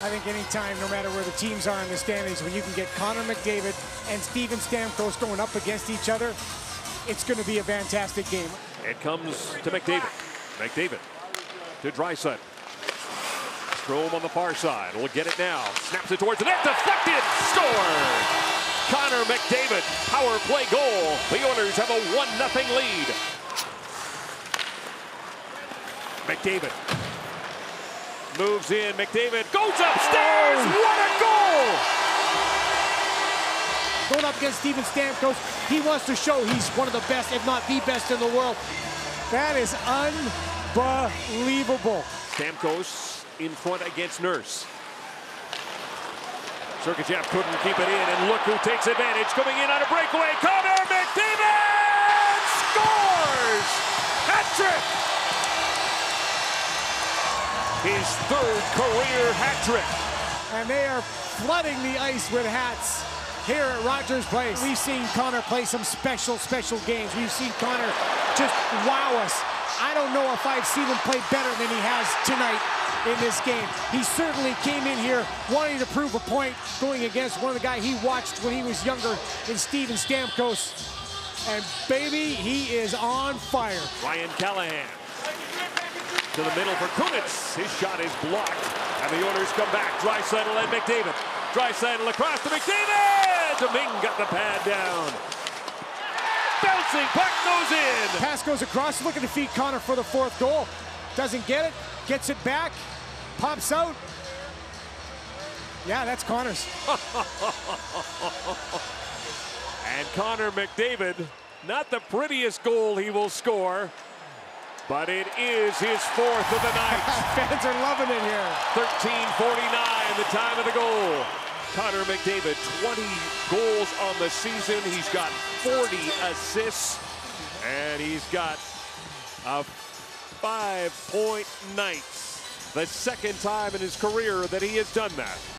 I think anytime, no matter where the teams are in the standings, when you can get Connor McDavid and Steven Stamkos going up against each other, it's going to be a fantastic game. It comes to McDavid. McDavid to Draisaitl. Strome on the far side We'll get it now. Snaps it towards the net. Deflected. Score. Connor McDavid. Power play goal. The Oilers have a 1-0 lead. McDavid moves in. McDavid goes upstairs. Oh. What a goal! Going up against Steven Stamkos, he wants to show he's one of the best, if not the best in the world. That is unbelievable. Stamkos in front against Nurse. Sergachev couldn't keep it in, and look who takes advantage. Coming in on a breakaway, Connor McDavid scores! Hat trick! His third career hat trick. And they are flooding the ice with hats here at Rogers Place. We've seen Connor play some special, special games. We've seen Connor just wow us. I don't know if I've seen him play better than he has tonight in this game. He certainly came in here wanting to prove a point, going against one of the guys he watched when he was younger in Steven Stamkos. And baby, he is on fire. Ryan Callahan to the middle for Kunitz. His shot is blocked. And the Oilers come back. Draisaitl and McDavid. Draisaitl across to McDavid. Domingue got the pad down. Bouncing puck goes in. Pass goes across, looking to feed Connor for the fourth goal. Doesn't get it, gets it back, pops out. Yeah, that's Connor's. and Connor McDavid, not the prettiest goal he will score, but it is his fourth of the night. Fans are loving it here. 13:49, the time of the goal. Connor McDavid, 20 goals on the season. He's got 40 assists, and he's got a five-point night. The second time in his career that he has done that.